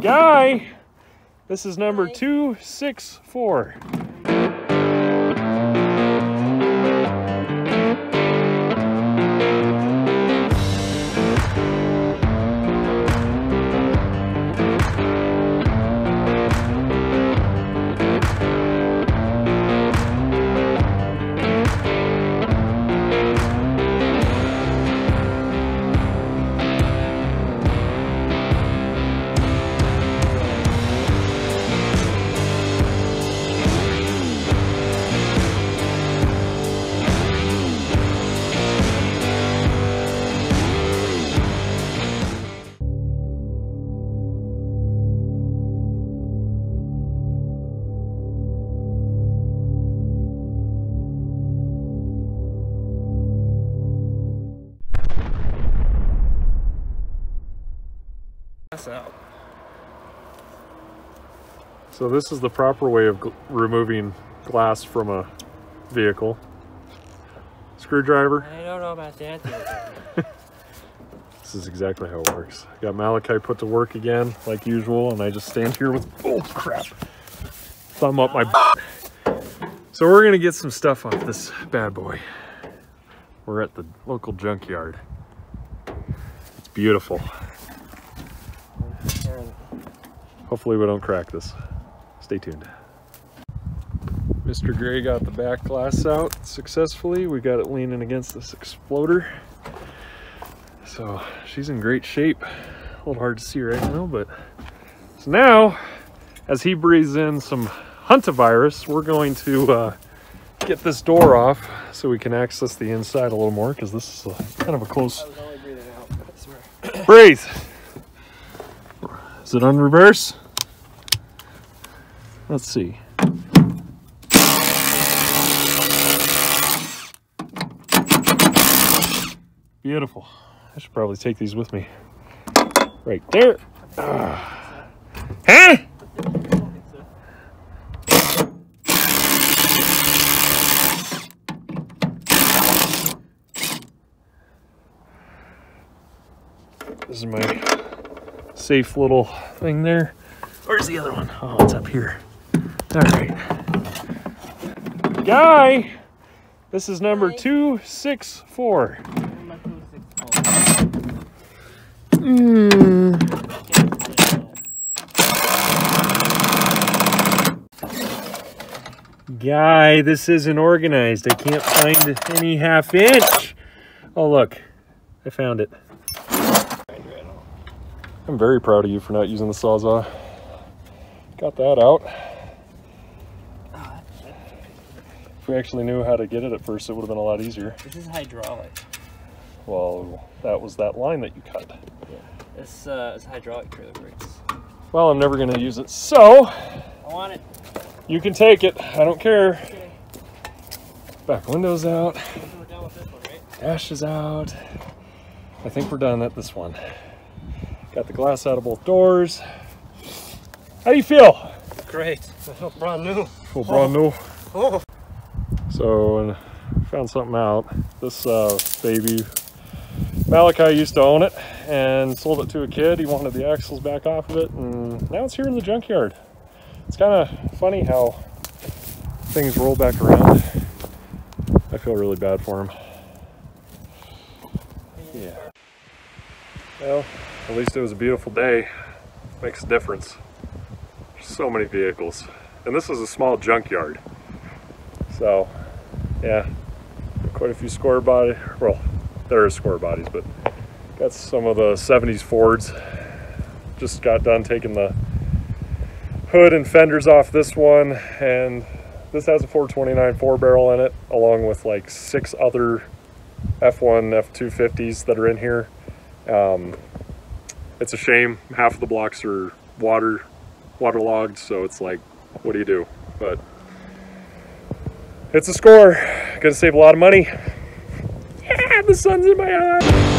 Guy, this is number 264. Out. So this is the proper way of gl- removing glass from a vehicle. Screwdriver. I don't know about that. This is exactly how it works. Got Malachi put to work again, like usual, and I just stand here with, oh crap, thumb up my So we're gonna get some stuff off this bad boy. We're at the local junkyard. It's beautiful. Hopefully we don't crack this. Stay tuned. Mr. Gray got the back glass out successfully. We got it leaning against this exploder. So she's in great shape. A little hard to see right now, but so now, as he breathes in some hantavirus, we're going to uh, get this door off so we can access the inside a little more because this is a, kind of a close I was only breathing out. I swear. breathe. Is it on reverse? Let's see. Beautiful. I should probably take these with me. Right there. Ah. Huh? This is my safe little thing there. Where's the other one? Oh, it's up here. All right. Guy, this is number 264. Hmm. Guy, this isn't organized. I can't find any half inch. Oh, look. I found it. I'm very proud of you for not using the Sawzall. Got that out. If we actually knew how to get it at first, it would have been a lot easier. This is hydraulic. Well, that was that line that you cut. This uh, is hydraulic trailer brakes. Well, I'm never going to use it, so I want it. you can take it. I don't care. Back window's out. We're done with this one, right? Dash is out. I think we're done at this one. Got the glass out of both doors. How do you feel? Great. Brand new. Full brand new. Oh. So, and found something out. This uh, baby, Malachi used to own it and sold it to a kid. He wanted the axles back off of it, and now it's here in the junkyard. It's kind of funny how things roll back around. I feel really bad for him. Yeah. Well, at least it was a beautiful day. Makes a difference. So many vehicles. And this is a small junkyard. So, yeah, quite a few square body. Well, there are square bodies, but got some of the 70s Fords. Just got done taking the hood and fenders off this one, and this has a 429 four barrel in it, along with like six other F1, F250s that are in here. Um, it's a shame half of the blocks are water waterlogged, so it's like, what do you do? But it's a score. Gonna save a lot of money. Yeah, the sun's in my eye.